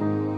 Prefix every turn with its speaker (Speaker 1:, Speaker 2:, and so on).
Speaker 1: you